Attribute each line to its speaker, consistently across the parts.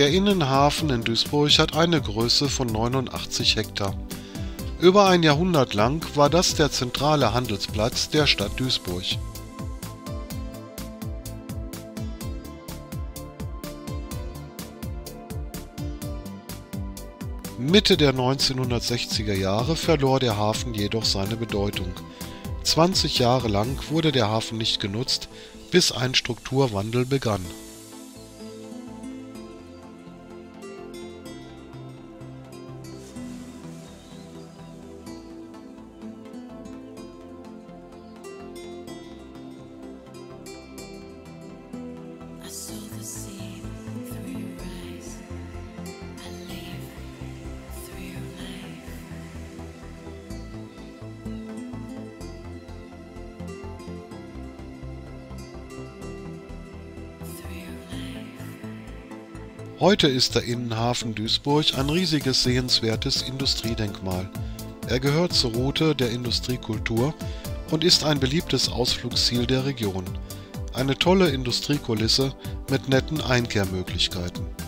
Speaker 1: Der Innenhafen in Duisburg hat eine Größe von 89 Hektar. Über ein Jahrhundert lang war das der zentrale Handelsplatz der Stadt Duisburg. Mitte der 1960er Jahre verlor der Hafen jedoch seine Bedeutung. 20 Jahre lang wurde der Hafen nicht genutzt, bis ein Strukturwandel begann Heute ist der Innenhafen Duisburg ein riesiges sehenswertes Industriedenkmal. Er gehört zur Route der Industriekultur und ist ein beliebtes Ausflugsziel der Region. Eine tolle Industriekulisse mit netten Einkehrmöglichkeiten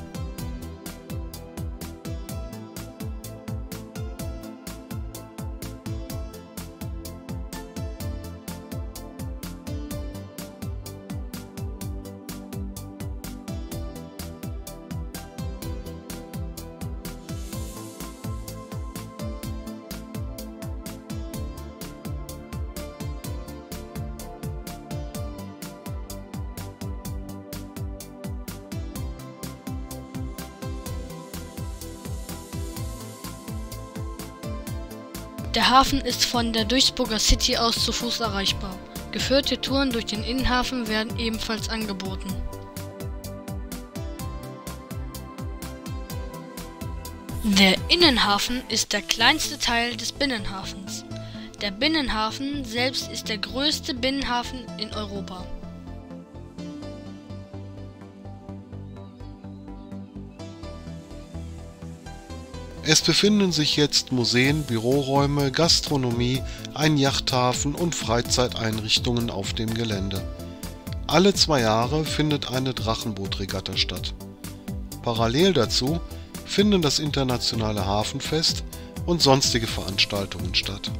Speaker 2: Der Hafen ist von der Duisburger City aus zu Fuß erreichbar. Geführte Touren durch den Innenhafen werden ebenfalls angeboten. Der Innenhafen ist der kleinste Teil des Binnenhafens. Der Binnenhafen selbst ist der größte Binnenhafen in Europa.
Speaker 1: Es befinden sich jetzt Museen, Büroräume, Gastronomie, ein Yachthafen und Freizeiteinrichtungen auf dem Gelände. Alle zwei Jahre findet eine Drachenbootregatta statt. Parallel dazu finden das internationale Hafenfest und sonstige Veranstaltungen statt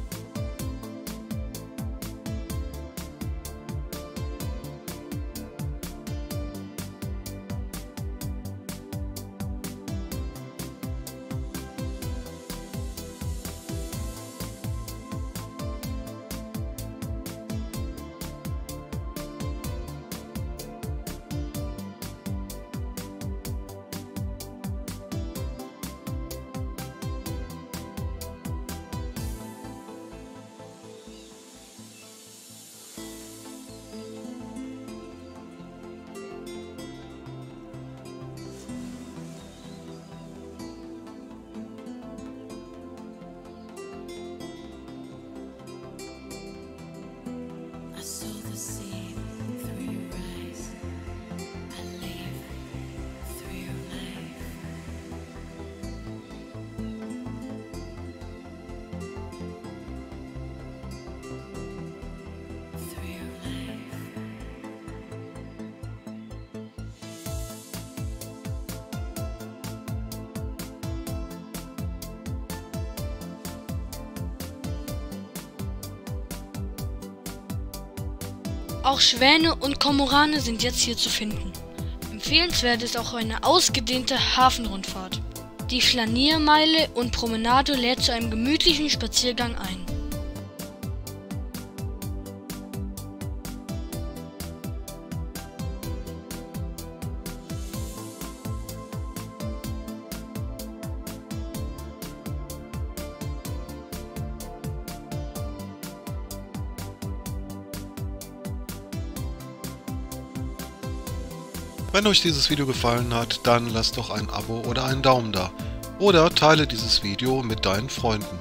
Speaker 2: Auch Schwäne und Kormorane sind jetzt hier zu finden. Empfehlenswert ist auch eine ausgedehnte Hafenrundfahrt. Die Flaniermeile und Promenade lädt zu einem gemütlichen Spaziergang ein.
Speaker 1: Wenn euch dieses Video gefallen hat, dann lasst doch ein Abo oder einen Daumen da. Oder teile dieses Video mit deinen Freunden.